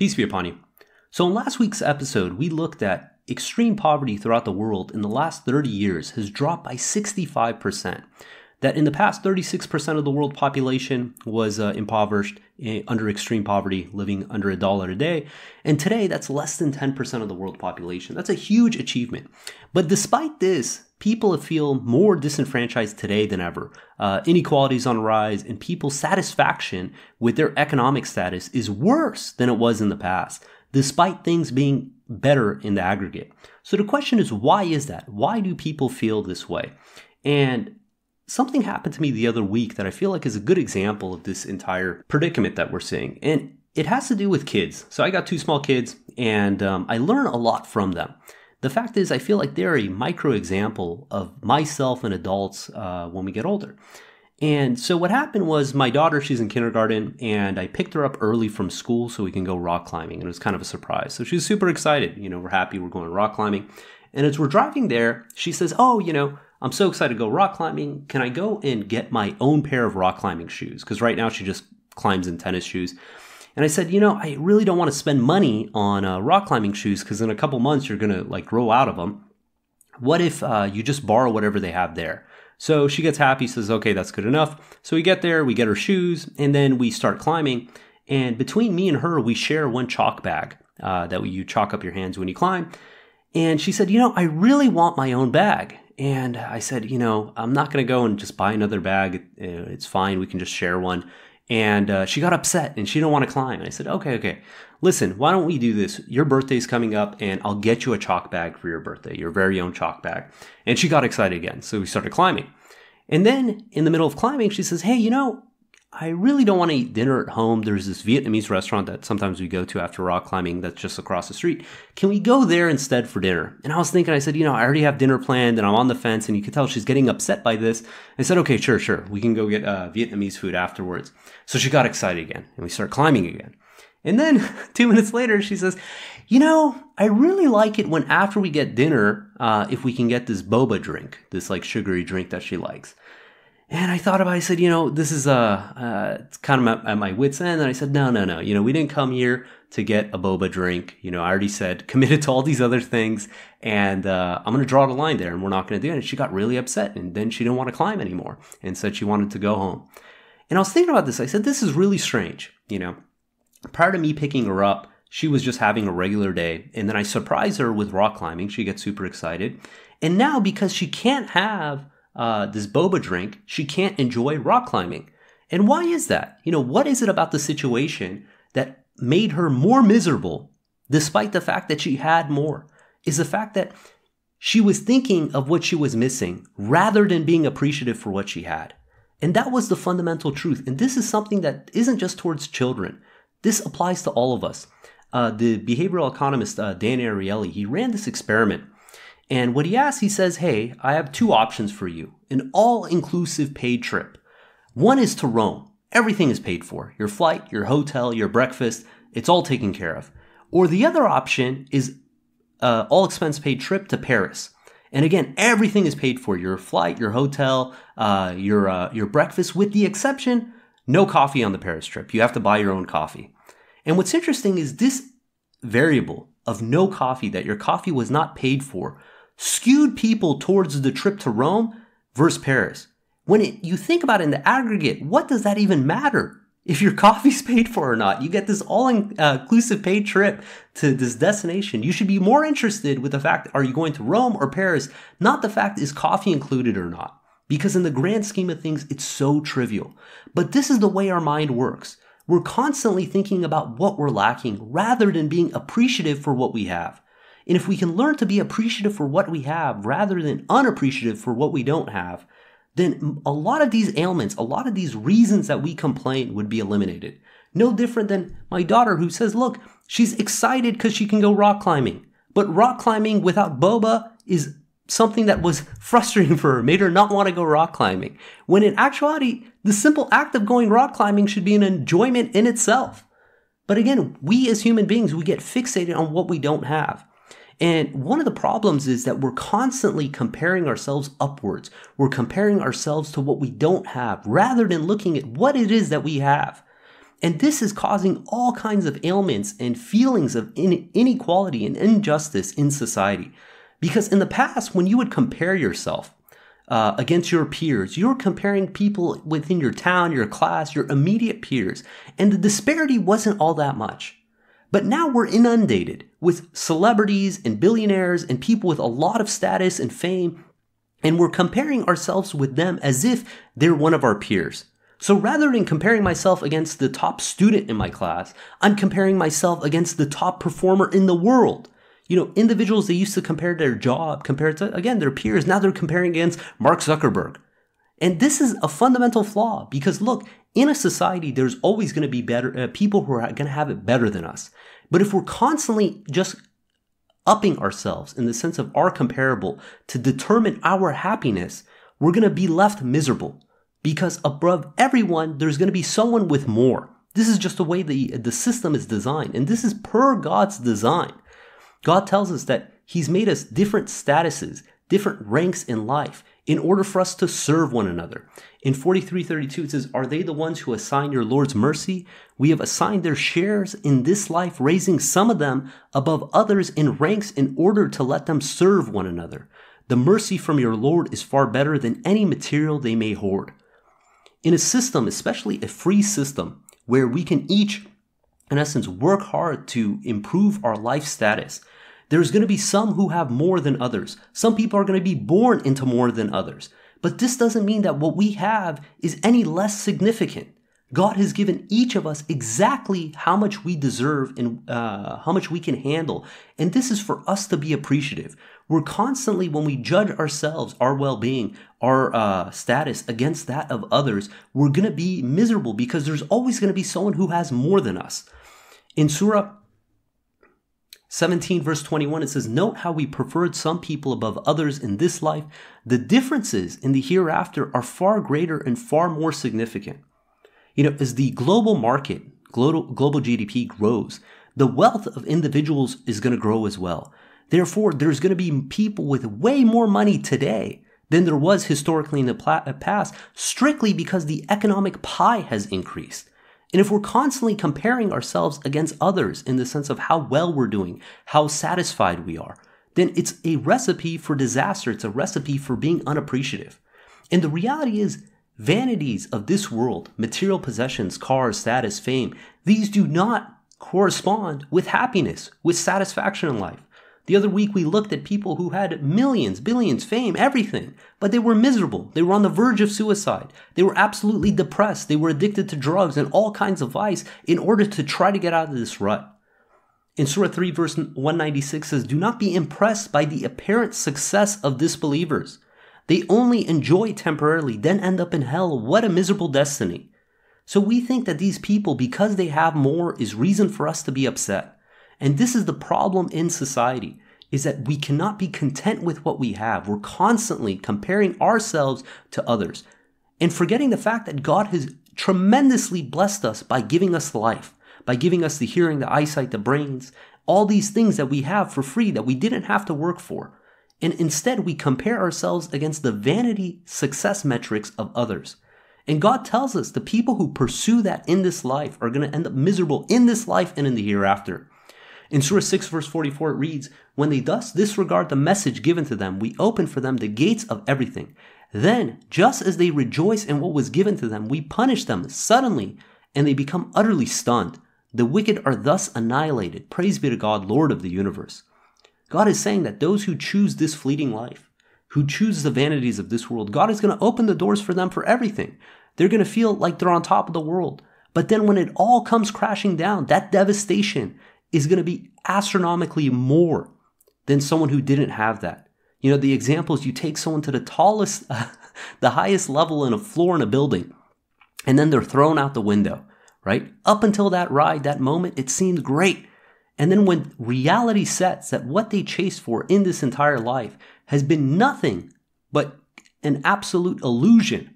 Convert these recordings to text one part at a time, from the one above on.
Peace be upon you. So, in last week's episode, we looked at extreme poverty throughout the world in the last 30 years has dropped by 65%. That in the past, 36% of the world population was uh, impoverished eh, under extreme poverty, living under a dollar a day. And today, that's less than 10% of the world population. That's a huge achievement. But despite this, people feel more disenfranchised today than ever. Uh, inequality is on rise, and people's satisfaction with their economic status is worse than it was in the past, despite things being better in the aggregate. So the question is, why is that? Why do people feel this way? And something happened to me the other week that I feel like is a good example of this entire predicament that we're seeing. And it has to do with kids. So I got two small kids, and um, I learn a lot from them. The fact is, I feel like they're a micro example of myself and adults uh, when we get older. And so what happened was my daughter, she's in kindergarten, and I picked her up early from school so we can go rock climbing. And it was kind of a surprise. So she's super excited. You know, we're happy we're going rock climbing. And as we're driving there, she says, Oh, you know, I'm so excited to go rock climbing. Can I go and get my own pair of rock climbing shoes? Because right now she just climbs in tennis shoes. And I said, you know, I really don't want to spend money on uh, rock climbing shoes because in a couple months you're going to like grow out of them. What if uh, you just borrow whatever they have there? So she gets happy, says, okay, that's good enough. So we get there, we get her shoes, and then we start climbing. And between me and her, we share one chalk bag uh, that you chalk up your hands when you climb. And she said, you know, I really want my own bag. And I said, you know, I'm not going to go and just buy another bag. It's fine. We can just share one and uh, she got upset and she didn't want to climb. And I said, okay, okay, listen, why don't we do this? Your birthday's coming up and I'll get you a chalk bag for your birthday, your very own chalk bag. And she got excited again. So we started climbing. And then in the middle of climbing, she says, hey, you know, I really don't want to eat dinner at home. There's this Vietnamese restaurant that sometimes we go to after rock climbing that's just across the street. Can we go there instead for dinner? And I was thinking, I said, you know, I already have dinner planned and I'm on the fence and you can tell she's getting upset by this. I said, okay, sure, sure. We can go get uh, Vietnamese food afterwards. So she got excited again and we start climbing again. And then two minutes later, she says, you know, I really like it when after we get dinner, uh, if we can get this boba drink, this like sugary drink that she likes. And I thought about it. I said, you know, this is uh, uh it's kind of at, my wits end. And I said, no, no, no. You know, we didn't come here to get a boba drink. You know, I already said committed to all these other things, and uh, I'm going to draw the line there, and we're not going to do it. And she got really upset, and then she didn't want to climb anymore, and said she wanted to go home. And I was thinking about this. I said, this is really strange. You know, prior to me picking her up, she was just having a regular day, and then I surprise her with rock climbing. She gets super excited, and now because she can't have uh, this boba drink, she can't enjoy rock climbing. And why is that? You know, what is it about the situation that made her more miserable, despite the fact that she had more? Is the fact that she was thinking of what she was missing rather than being appreciative for what she had. And that was the fundamental truth. And this is something that isn't just towards children. This applies to all of us. Uh, the behavioral economist uh, Dan Ariely, he ran this experiment and what he asks, he says, Hey, I have two options for you an all inclusive paid trip. One is to Rome. Everything is paid for your flight, your hotel, your breakfast, it's all taken care of. Or the other option is uh, all expense paid trip to Paris. And again, everything is paid for your flight, your hotel, uh, your, uh, your breakfast, with the exception no coffee on the Paris trip. You have to buy your own coffee. And what's interesting is this variable of no coffee, that your coffee was not paid for, skewed people towards the trip to Rome versus Paris. When it, you think about it in the aggregate, what does that even matter? If your coffee's paid for or not, you get this all inclusive paid trip to this destination. You should be more interested with the fact, are you going to Rome or Paris? Not the fact, is coffee included or not? Because in the grand scheme of things, it's so trivial. But this is the way our mind works. We're constantly thinking about what we're lacking rather than being appreciative for what we have. And if we can learn to be appreciative for what we have rather than unappreciative for what we don't have, then a lot of these ailments, a lot of these reasons that we complain would be eliminated. No different than my daughter who says, look, she's excited because she can go rock climbing. But rock climbing without boba is something that was frustrating for her, made her not want to go rock climbing. When in actuality, the simple act of going rock climbing should be an enjoyment in itself. But again, we as human beings, we get fixated on what we don't have. And one of the problems is that we're constantly comparing ourselves upwards. We're comparing ourselves to what we don't have rather than looking at what it is that we have. And this is causing all kinds of ailments and feelings of inequality and injustice in society. Because in the past, when you would compare yourself uh, against your peers, you were comparing people within your town, your class, your immediate peers, and the disparity wasn't all that much. But now we're inundated with celebrities and billionaires and people with a lot of status and fame, and we're comparing ourselves with them as if they're one of our peers. So rather than comparing myself against the top student in my class, I'm comparing myself against the top performer in the world. You know, individuals they used to compare their job compared to, again, their peers. Now they're comparing against Mark Zuckerberg. And this is a fundamental flaw because look, in a society, there's always going to be better uh, people who are going to have it better than us. But if we're constantly just upping ourselves in the sense of our comparable to determine our happiness, we're going to be left miserable because above everyone, there's going to be someone with more. This is just the way the, the system is designed. And this is per God's design. God tells us that He's made us different statuses, different ranks in life in order for us to serve one another. In 4332, it says, Are they the ones who assign your Lord's mercy? We have assigned their shares in this life, raising some of them above others in ranks in order to let them serve one another. The mercy from your Lord is far better than any material they may hoard. In a system, especially a free system, where we can each, in essence, work hard to improve our life status, there's going to be some who have more than others. Some people are going to be born into more than others. But this doesn't mean that what we have is any less significant. God has given each of us exactly how much we deserve and uh, how much we can handle. And this is for us to be appreciative. We're constantly, when we judge ourselves, our well being, our uh, status against that of others, we're going to be miserable because there's always going to be someone who has more than us. In Surah 17 verse 21 it says note how we preferred some people above others in this life the differences in the hereafter are far greater and far more significant you know, as the global market, global, global GDP grows, the wealth of individuals is going to grow as well. Therefore, there's going to be people with way more money today than there was historically in the uh, past, strictly because the economic pie has increased. And if we're constantly comparing ourselves against others in the sense of how well we're doing, how satisfied we are, then it's a recipe for disaster. It's a recipe for being unappreciative. And the reality is, Vanities of this world, material possessions, cars, status, fame, these do not correspond with happiness, with satisfaction in life. The other week we looked at people who had millions, billions, fame, everything, but they were miserable. They were on the verge of suicide. They were absolutely depressed. They were addicted to drugs and all kinds of vice in order to try to get out of this rut. In Surah 3 verse 196 says, Do not be impressed by the apparent success of disbelievers they only enjoy temporarily, then end up in hell. What a miserable destiny. So we think that these people, because they have more, is reason for us to be upset. And this is the problem in society, is that we cannot be content with what we have. We're constantly comparing ourselves to others and forgetting the fact that God has tremendously blessed us by giving us life, by giving us the hearing, the eyesight, the brains, all these things that we have for free that we didn't have to work for and instead we compare ourselves against the vanity success metrics of others. And God tells us the people who pursue that in this life are going to end up miserable in this life and in the hereafter. In Surah 6, verse 44, it reads, When they thus disregard the message given to them, we open for them the gates of everything. Then, just as they rejoice in what was given to them, we punish them suddenly, and they become utterly stunned. The wicked are thus annihilated. Praise be to God, Lord of the universe. God is saying that those who choose this fleeting life, who choose the vanities of this world, God is going to open the doors for them for everything. They're going to feel like they're on top of the world. But then when it all comes crashing down, that devastation is going to be astronomically more than someone who didn't have that. You know, the example is you take someone to the tallest, the highest level in a floor in a building, and then they're thrown out the window, right? Up until that ride, that moment, it seemed great. And then when reality sets that what they chased for in this entire life has been nothing but an absolute illusion,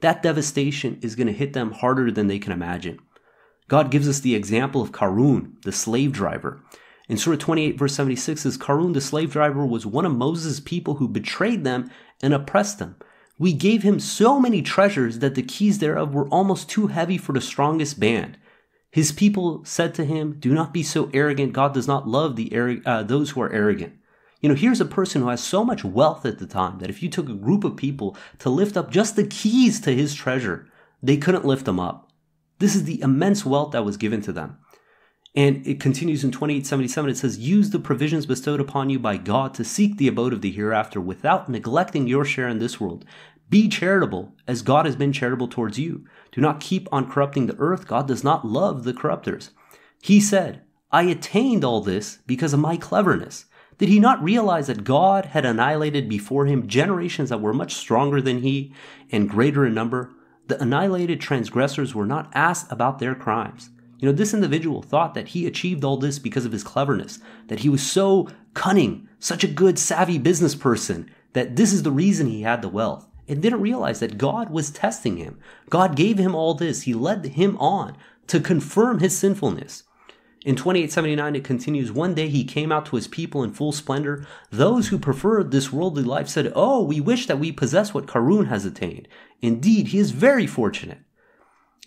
that devastation is going to hit them harder than they can imagine. God gives us the example of Karun, the slave driver. In Surah 28, verse 76 says, Karun, the slave driver, was one of Moses' people who betrayed them and oppressed them. We gave him so many treasures that the keys thereof were almost too heavy for the strongest band. His people said to him, Do not be so arrogant. God does not love the uh, those who are arrogant. You know, here's a person who has so much wealth at the time that if you took a group of people to lift up just the keys to his treasure, they couldn't lift them up. This is the immense wealth that was given to them. And it continues in 2877. It says, Use the provisions bestowed upon you by God to seek the abode of the hereafter without neglecting your share in this world. Be charitable as God has been charitable towards you. Do not keep on corrupting the earth. God does not love the corrupters. He said, I attained all this because of my cleverness. Did he not realize that God had annihilated before him generations that were much stronger than he and greater in number? The annihilated transgressors were not asked about their crimes. You know, this individual thought that he achieved all this because of his cleverness, that he was so cunning, such a good, savvy business person, that this is the reason he had the wealth and didn't realize that God was testing him. God gave him all this. He led him on to confirm his sinfulness. In 2879, it continues One day he came out to his people in full splendor. Those who preferred this worldly life said, Oh, we wish that we possess what Karun has attained. Indeed, he is very fortunate.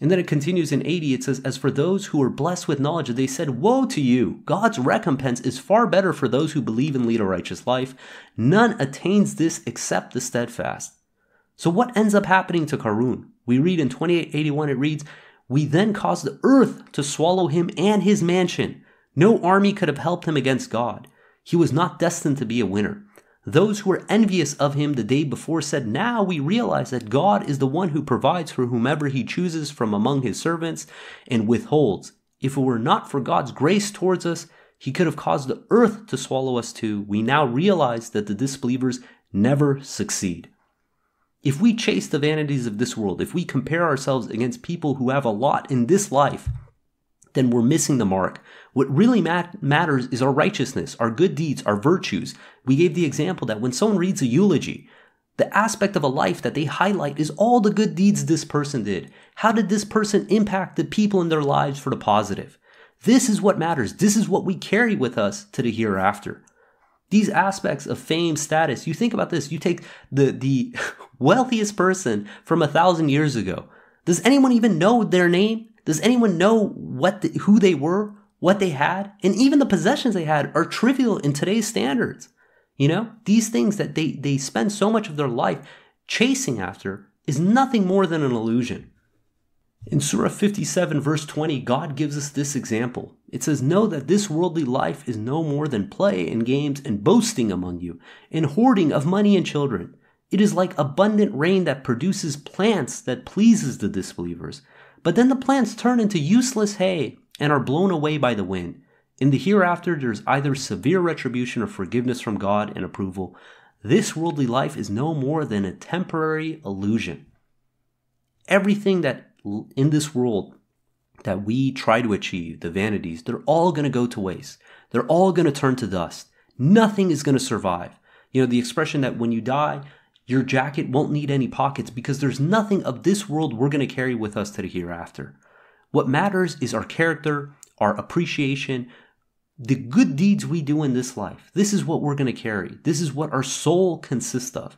And then it continues in 80, it says, As for those who were blessed with knowledge, they said, Woe to you! God's recompense is far better for those who believe and lead a righteous life. None attains this except the steadfast. So what ends up happening to Karun? We read in 2881, it reads, We then caused the earth to swallow him and his mansion. No army could have helped him against God. He was not destined to be a winner. Those who were envious of him the day before said, Now we realize that God is the one who provides for whomever he chooses from among his servants and withholds. If it were not for God's grace towards us, he could have caused the earth to swallow us too. We now realize that the disbelievers never succeed. If we chase the vanities of this world, if we compare ourselves against people who have a lot in this life, then we're missing the mark. What really mat- matters is our righteousness, our good deeds, our virtues. We gave the example that when someone reads a eulogy, the aspect of a life that they highlight is all the good deeds this person did. How did this person impact the people in their lives for the positive? This is what matters. This is what we carry with us to the hereafter these aspects of fame status you think about this you take the the wealthiest person from a thousand years ago. Does anyone even know their name? Does anyone know what the, who they were what they had? And even the possessions they had are trivial in today's standards. You know these things that they they spend so much of their life chasing after is nothing more than an illusion. In Surah 57, verse 20, God gives us this example. It says, Know that this worldly life is no more than play and games and boasting among you, and hoarding of money and children. It is like abundant rain that produces plants that pleases the disbelievers. But then the plants turn into useless hay and are blown away by the wind. In the hereafter, there's either severe retribution or forgiveness from God and approval. This worldly life is no more than a temporary illusion. Everything that in this world that we try to achieve, the vanities, they're all going to go to waste. They're all going to turn to dust. Nothing is going to survive. You know, the expression that when you die, your jacket won't need any pockets because there's nothing of this world we're going to carry with us to the hereafter. What matters is our character, our appreciation, the good deeds we do in this life. This is what we're going to carry. This is what our soul consists of.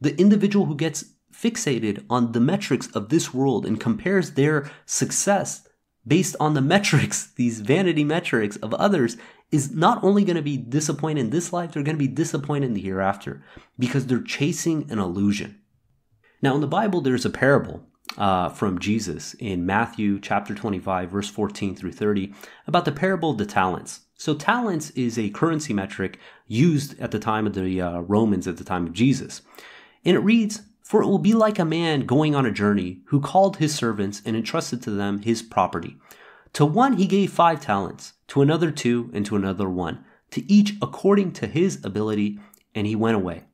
The individual who gets fixated on the metrics of this world and compares their success based on the metrics, these vanity metrics of others, is not only going to be disappointed in this life, they're going to be disappointed in the hereafter because they're chasing an illusion. Now, in the Bible, there's a parable uh, from Jesus in Matthew chapter 25, verse 14 through 30, about the parable of the talents. So, talents is a currency metric used at the time of the uh, Romans at the time of Jesus. And it reads, for it will be like a man going on a journey who called his servants and entrusted to them his property. To one he gave five talents, to another two, and to another one, to each according to his ability, and he went away.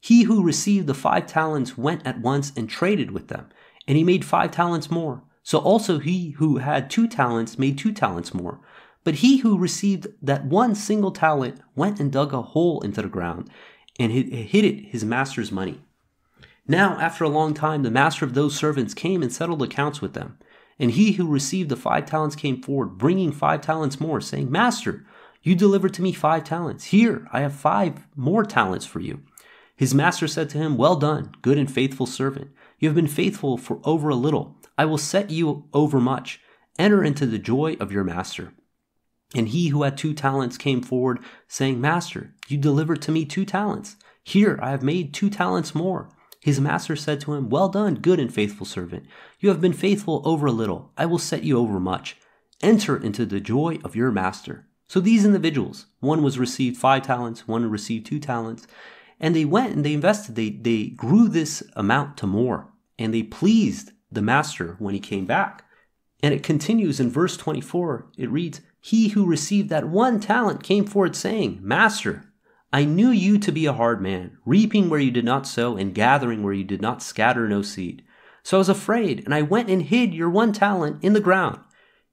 He who received the five talents went at once and traded with them, and he made five talents more. So also he who had two talents made two talents more. But he who received that one single talent went and dug a hole into the ground and hid it his master's money. Now, after a long time, the master of those servants came and settled accounts with them. And he who received the five talents came forward, bringing five talents more, saying, Master, you delivered to me five talents. Here, I have five more talents for you. His master said to him, Well done, good and faithful servant. You have been faithful for over a little. I will set you over much. enter into the joy of your master. And he who had two talents came forward, saying, Master, you delivered to me two talents. Here I have made two talents more. His master said to him, Well done, good and faithful servant. You have been faithful over a little. I will set you over much. Enter into the joy of your master. So these individuals, one was received five talents, one received two talents, and they went and they invested. They, they grew this amount to more, and they pleased the master when he came back. And it continues in verse 24. It reads, He who received that one talent came forward saying, Master, I knew you to be a hard man, reaping where you did not sow, and gathering where you did not scatter no seed. So I was afraid, and I went and hid your one talent in the ground.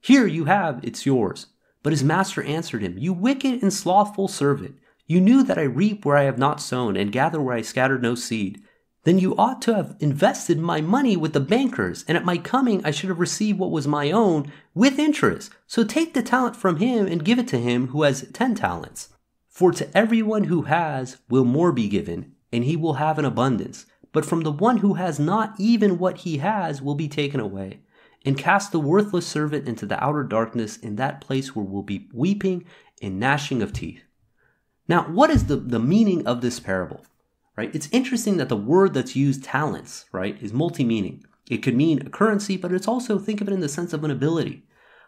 Here you have, it's yours. But his master answered him, You wicked and slothful servant, you knew that I reap where I have not sown, and gather where I scattered no seed. Then you ought to have invested my money with the bankers, and at my coming I should have received what was my own with interest. So take the talent from him and give it to him who has ten talents. For to everyone who has will more be given, and he will have an abundance. But from the one who has not even what he has will be taken away and cast the worthless servant into the outer darkness in that place where will be weeping and gnashing of teeth. Now, what is the, the meaning of this parable? Right? It's interesting that the word that's used, talents, right, is multi-meaning. It could mean a currency, but it's also think of it in the sense of an ability.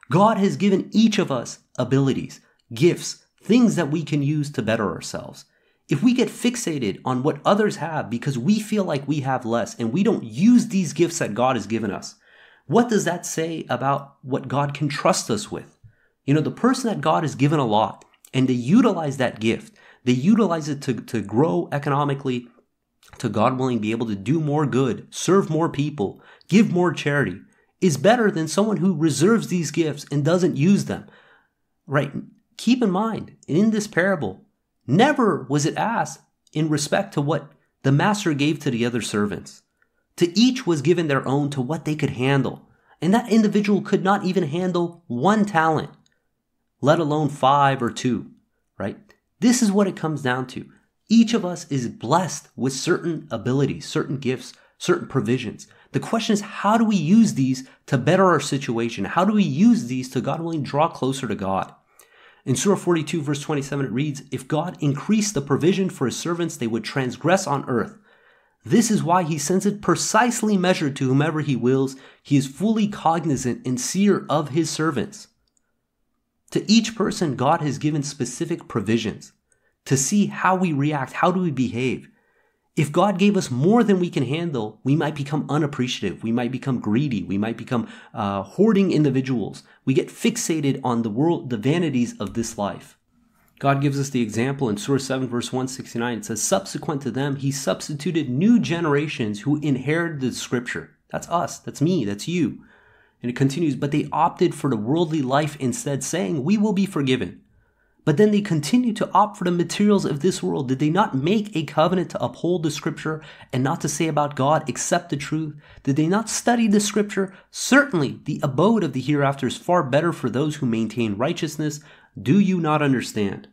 God has given each of us abilities, gifts, things that we can use to better ourselves. If we get fixated on what others have because we feel like we have less and we don't use these gifts that God has given us, what does that say about what God can trust us with? You know, the person that God has given a lot and they utilize that gift, they utilize it to, to grow economically, to God willing be able to do more good, serve more people, give more charity, is better than someone who reserves these gifts and doesn't use them. Right? Keep in mind, in this parable, never was it asked in respect to what the master gave to the other servants. To each was given their own to what they could handle. And that individual could not even handle one talent, let alone five or two, right? This is what it comes down to. Each of us is blessed with certain abilities, certain gifts, certain provisions. The question is, how do we use these to better our situation? How do we use these to God willing draw closer to God? In Surah 42, verse 27, it reads, If God increased the provision for his servants, they would transgress on earth. This is why he sends it precisely measured to whomever he wills. He is fully cognizant and seer of his servants. To each person, God has given specific provisions to see how we react, how do we behave. If God gave us more than we can handle, we might become unappreciative. We might become greedy. We might become uh, hoarding individuals. We get fixated on the world, the vanities of this life. God gives us the example in Surah 7, verse 169. It says, Subsequent to them, he substituted new generations who inherited the scripture. That's us. That's me. That's you. And it continues, but they opted for the worldly life instead, saying, We will be forgiven. But then they continue to opt for the materials of this world. Did they not make a covenant to uphold the scripture and not to say about God except the truth? Did they not study the scripture? Certainly, the abode of the hereafter is far better for those who maintain righteousness. Do you not understand?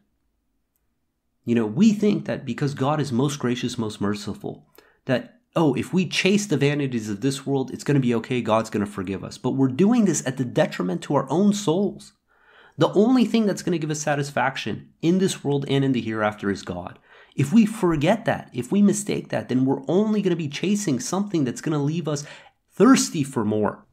You know, we think that because God is most gracious, most merciful, that, oh, if we chase the vanities of this world, it's going to be okay, God's going to forgive us. But we're doing this at the detriment to our own souls. The only thing that's going to give us satisfaction in this world and in the hereafter is God. If we forget that, if we mistake that, then we're only going to be chasing something that's going to leave us thirsty for more.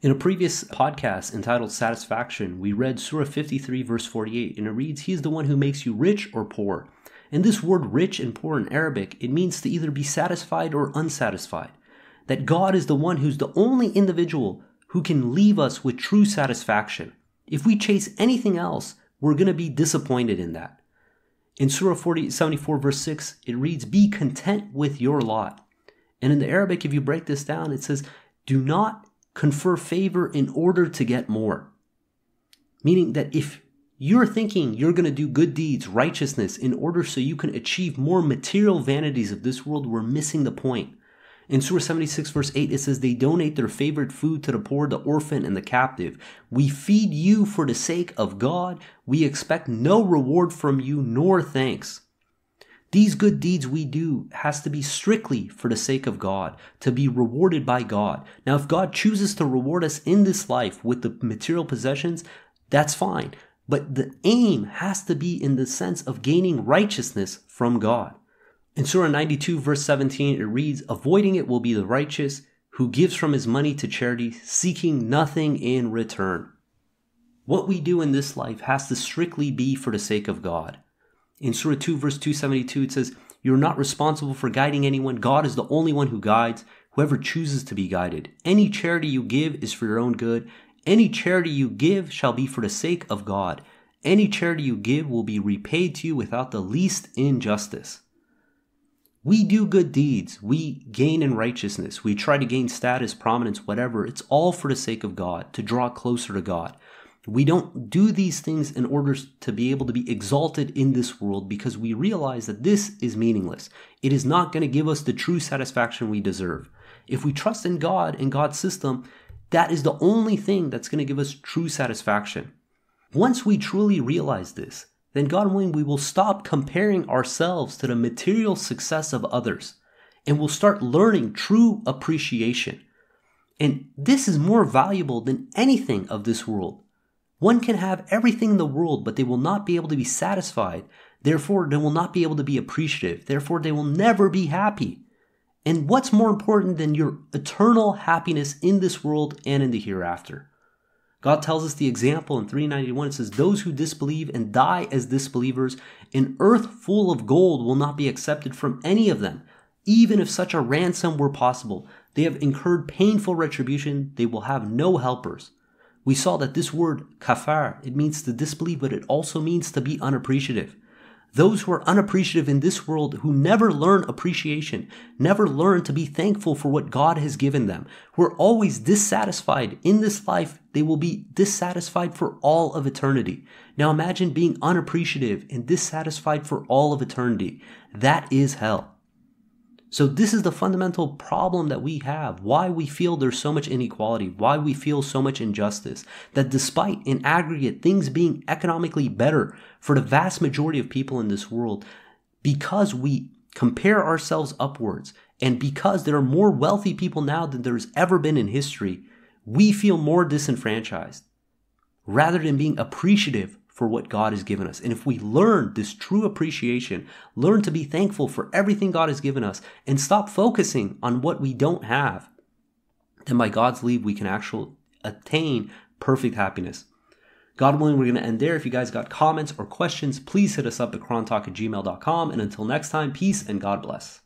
In a previous podcast entitled Satisfaction, we read Surah 53, verse 48, and it reads, He is the one who makes you rich or poor. And this word rich and poor in Arabic, it means to either be satisfied or unsatisfied. That God is the one who's the only individual who can leave us with true satisfaction. If we chase anything else, we're going to be disappointed in that. In Surah 40, 74, verse 6, it reads, Be content with your lot. And in the Arabic, if you break this down, it says, Do not confer favor in order to get more. Meaning that if you're thinking you're going to do good deeds, righteousness, in order so you can achieve more material vanities of this world, we're missing the point. In Surah 76, verse 8, it says, They donate their favorite food to the poor, the orphan, and the captive. We feed you for the sake of God. We expect no reward from you nor thanks. These good deeds we do has to be strictly for the sake of God, to be rewarded by God. Now, if God chooses to reward us in this life with the material possessions, that's fine. But the aim has to be in the sense of gaining righteousness from God. In Surah 92, verse 17, it reads, Avoiding it will be the righteous who gives from his money to charity, seeking nothing in return. What we do in this life has to strictly be for the sake of God. In Surah 2, verse 272, it says, You are not responsible for guiding anyone. God is the only one who guides, whoever chooses to be guided. Any charity you give is for your own good. Any charity you give shall be for the sake of God. Any charity you give will be repaid to you without the least injustice. We do good deeds. We gain in righteousness. We try to gain status, prominence, whatever. It's all for the sake of God, to draw closer to God. We don't do these things in order to be able to be exalted in this world because we realize that this is meaningless. It is not going to give us the true satisfaction we deserve. If we trust in God and God's system, that is the only thing that's going to give us true satisfaction. Once we truly realize this, then God willing, we will stop comparing ourselves to the material success of others and we'll start learning true appreciation. And this is more valuable than anything of this world. One can have everything in the world, but they will not be able to be satisfied. Therefore, they will not be able to be appreciative. Therefore, they will never be happy. And what's more important than your eternal happiness in this world and in the hereafter? God tells us the example in 391. It says, Those who disbelieve and die as disbelievers, an earth full of gold will not be accepted from any of them, even if such a ransom were possible. They have incurred painful retribution. They will have no helpers. We saw that this word kafar, it means to disbelieve, but it also means to be unappreciative. Those who are unappreciative in this world, who never learn appreciation, never learn to be thankful for what God has given them, who are always dissatisfied in this life, they will be dissatisfied for all of eternity. Now imagine being unappreciative and dissatisfied for all of eternity. That is hell. So, this is the fundamental problem that we have why we feel there's so much inequality, why we feel so much injustice. That despite in aggregate things being economically better for the vast majority of people in this world, because we compare ourselves upwards and because there are more wealthy people now than there's ever been in history, we feel more disenfranchised rather than being appreciative for what God has given us. And if we learn this true appreciation, learn to be thankful for everything God has given us, and stop focusing on what we don't have, then by God's leave, we can actually attain perfect happiness. God willing, we're going to end there. If you guys got comments or questions, please hit us up at qurantalk at gmail.com. And until next time, peace and God bless.